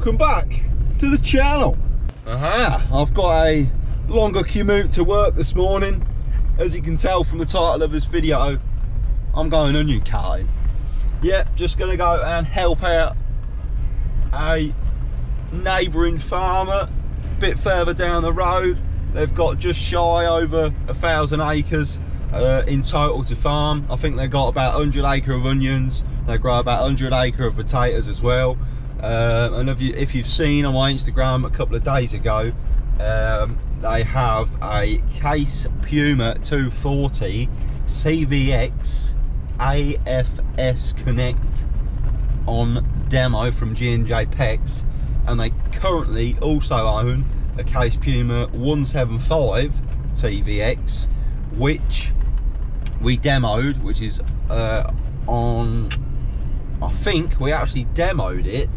welcome back to the channel. Aha, I've got a longer commute to work this morning. As you can tell from the title of this video, I'm going onion cutting. Yep, just gonna go and help out a neighbouring farmer a bit further down the road. They've got just shy over a thousand acres uh, in total to farm. I think they've got about 100 acre of onions. They grow about 100 acre of potatoes as well. Uh, and if, you, if you've seen on my Instagram a couple of days ago, um, they have a Case Puma 240 CVX AFS Connect on demo from G&J Peck's and they currently also own a Case Puma 175 CVX which we demoed which is uh, on I think we actually demoed it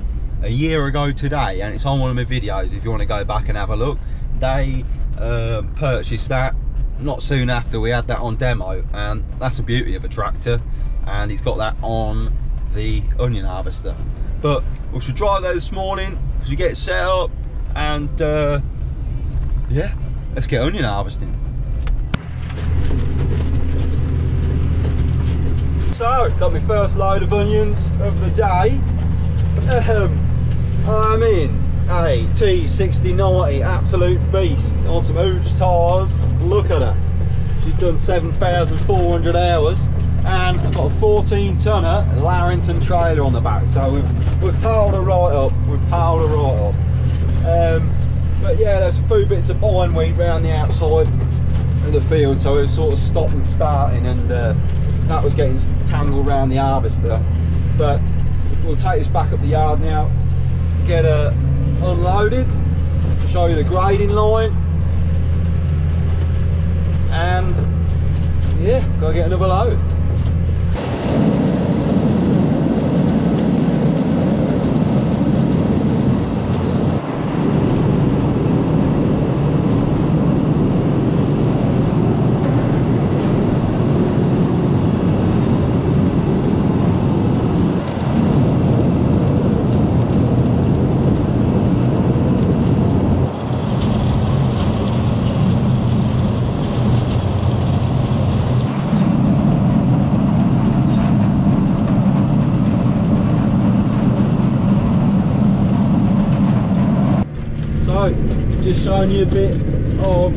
a year ago today and it's on one of my videos if you want to go back and have a look they uh, purchased that not soon after we had that on demo and that's the beauty of a tractor and he's got that on the onion harvester. But we should drive there this morning we get set up and uh, yeah let's get onion harvesting. So got my first load of onions of the day. Um, I'm in a T6090 absolute beast on some huge tires. Look at her. She's done 7,400 hours and I've got a 14 tonner Larrington trailer on the back. So we've, we've piled her right up. We've piled her right up. Um, but yeah, there's a few bits of bindweed around the outside of the field. So it was sort of stopping starting and uh, that was getting tangled around the harvester. But we'll take this back up the yard now get her unloaded. Show you the grading line. And yeah go get another load you a bit of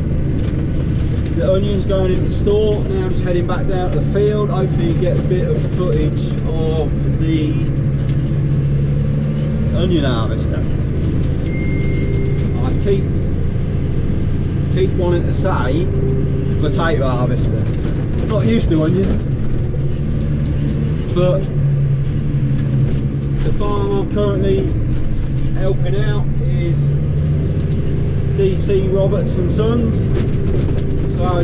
the onions going into the store. Now I'm just heading back down to the field. Hopefully you get a bit of footage of the onion harvester. I keep keep wanting to say potato harvester. I'm not used to onions. But the farm I'm currently helping out is DC Roberts and Sons. So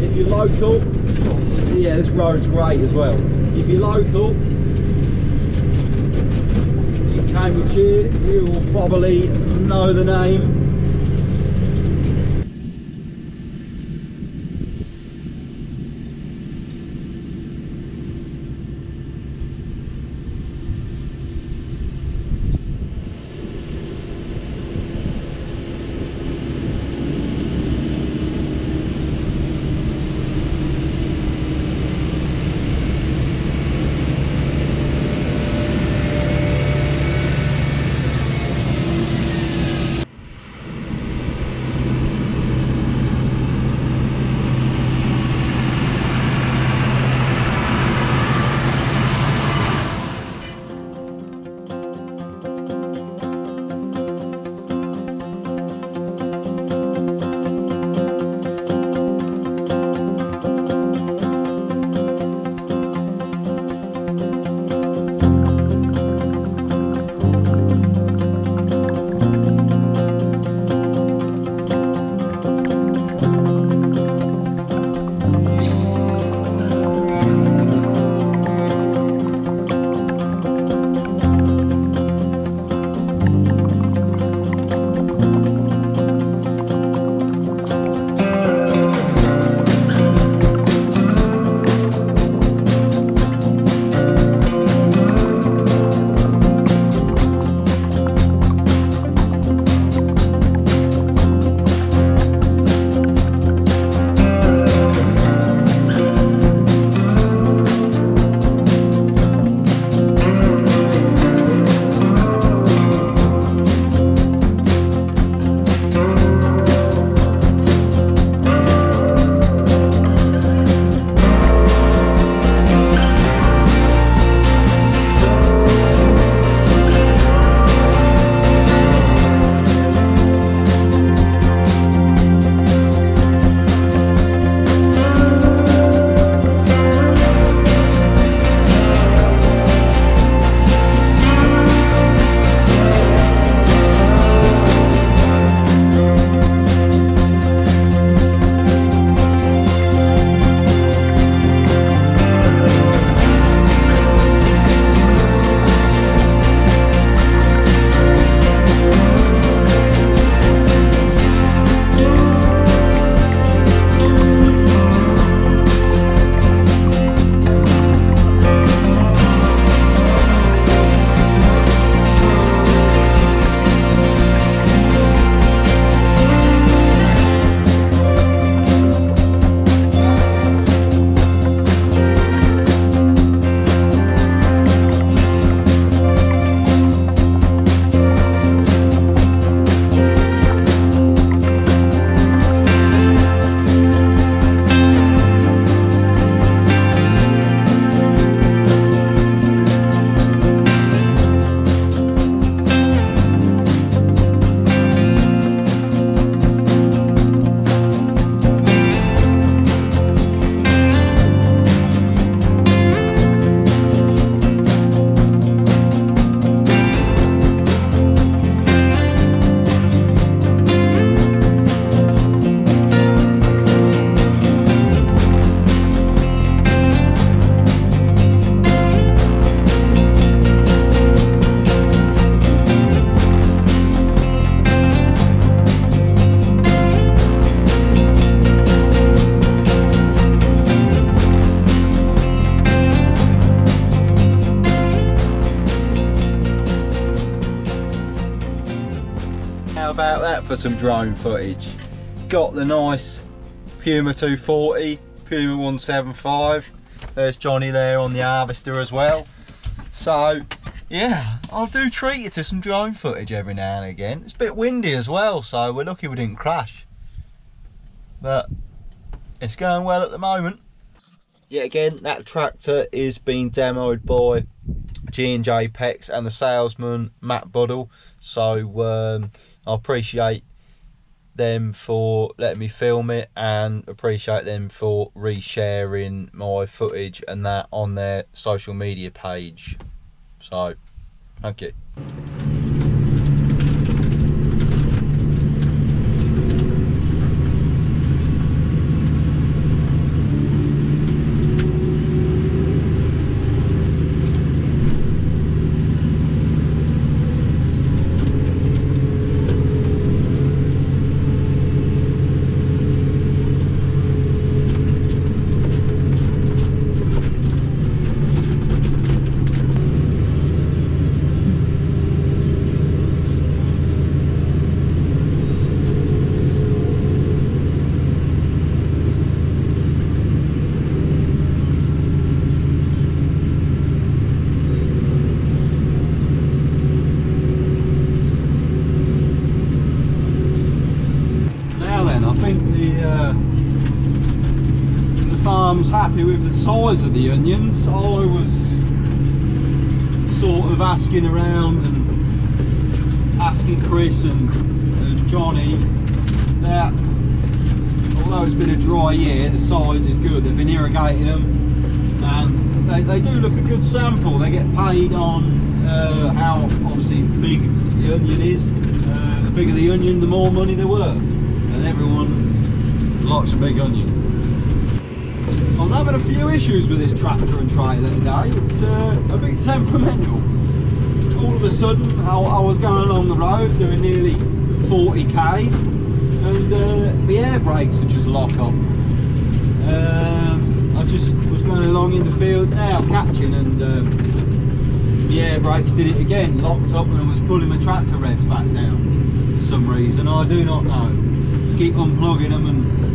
if you're local, yeah, this road's great as well. If you're local in Cambridgeshire, you will probably know the name some drone footage. Got the nice Puma 240, Puma 175. There's Johnny there on the harvester as well. So yeah, I'll do treat you to some drone footage every now and again. It's a bit windy as well, so we're lucky we didn't crash. But it's going well at the moment. Yet again, that tractor is being demoed by G&J Peck's and the salesman Matt Buddle. So um, I appreciate them for letting me film it and appreciate them for resharing my footage and that on their social media page. So, thank you. Now then, I think the uh, farm's happy with the size of the onions. I was sort of asking around and asking Chris and, and Johnny that although it's been a dry year, the size is good. They've been irrigating them and they, they do look a good sample. They get paid on uh, how obviously big the onion is. Uh, the bigger the onion, the more money they're worth and everyone likes a big onion. I'm having a few issues with this tractor and trailer today. It's uh, a bit temperamental. All of a sudden, I, I was going along the road doing nearly 40k, and uh, the air brakes had just lock up. Um, I just was going along in the field now, catching, and um, the air brakes did it again, locked up, and I was pulling my tractor revs back down for some reason. I do not know keep unplugging them and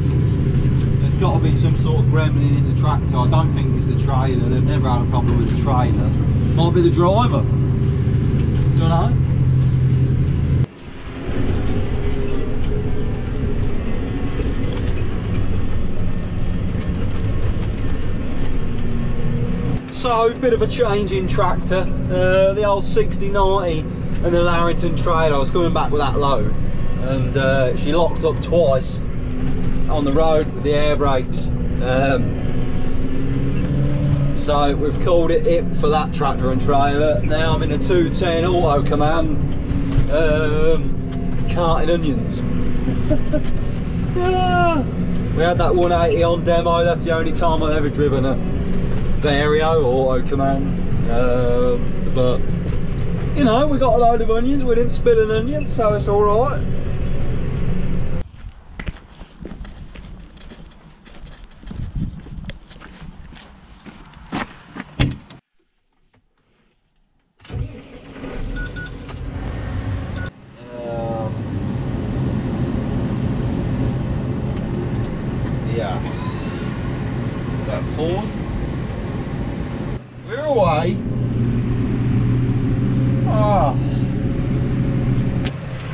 got to be some sort of gremlin in the tractor. I don't think it's the trailer. They've never had a problem with the trailer. Might be the driver. Don't know. So, bit of a change in tractor. Uh, the old 6090 and the Larrington trailer. I was coming back with that load and uh, she locked up twice on the road with the air brakes. Um, so we've called it it for that tractor and trailer. Now I'm in a 210 auto command um, carting onions. yeah. We had that 180 on demo, that's the only time I've ever driven a Vario auto command. Um, but you know, we got a load of onions, we didn't spill an onion, so it's alright. Yeah. Is that Ford? We're away. Ah.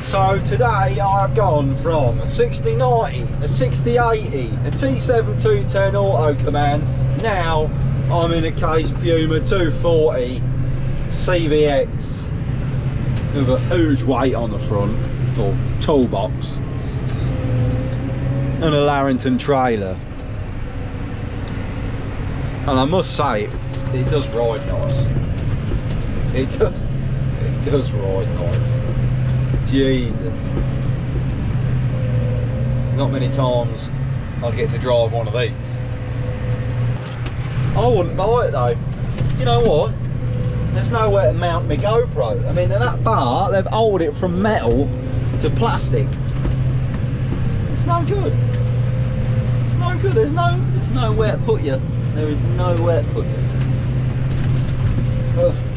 So today I've gone from a 6090, a 6080, a T7 210 auto command. Now I'm in a Case Puma 240 CVX with a huge weight on the front, or toolbox and a Larrington trailer. And I must say, it does ride nice. It does, it does ride nice. Jesus. Not many times I'd get to drive one of these. I wouldn't buy it though. Do you know what? There's nowhere to mount my GoPro. I mean, that bar, they've altered it from metal to plastic. It's no good. It's no good. There's no there's nowhere to put you. There is nowhere to put you. Ugh.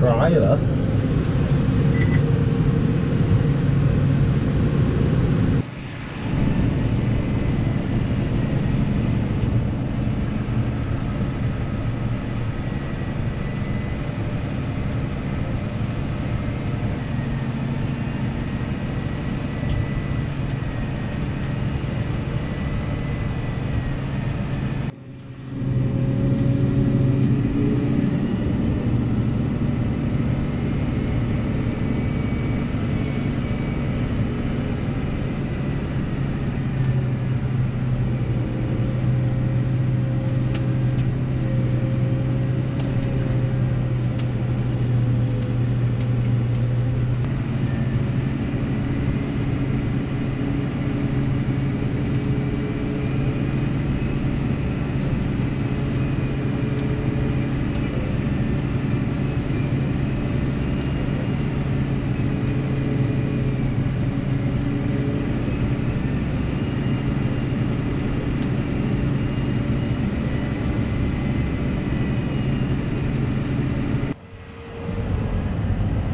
Of a trailer.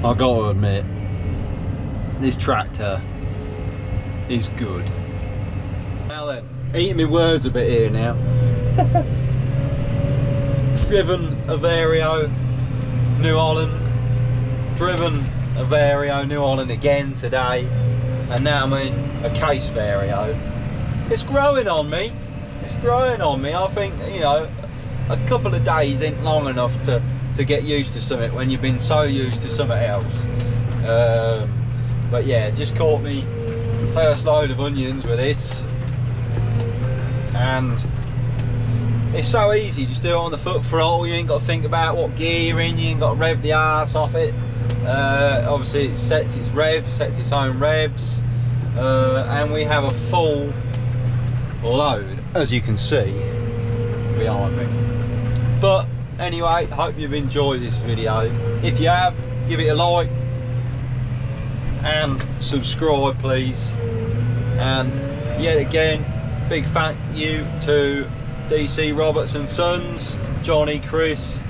I got to admit, this tractor is good. Now then, eating my words a bit here now. driven a Vario, New Holland, driven a Vario, New Holland again today, and now I'm in a Case Vario. It's growing on me. It's growing on me. I think, you know, a couple of days ain't long enough to to get used to something when you've been so used to something else. Um, but yeah, just caught me first load of onions with this, and it's so easy. Just do it on the foot throttle. You ain't got to think about what gear you're in. You ain't got to rev the ass off it. Uh, obviously, it sets its revs, sets its own revs, uh, and we have a full load, as you can see behind me. But anyway hope you've enjoyed this video. If you have give it a like and subscribe please. And yet again big thank you to DC Roberts and Sons Johnny Chris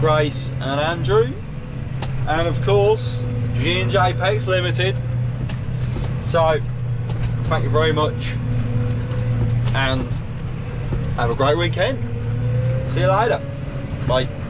Grace and Andrew. And of course G&J Limited. So thank you very much. And have a great weekend see you later Bye.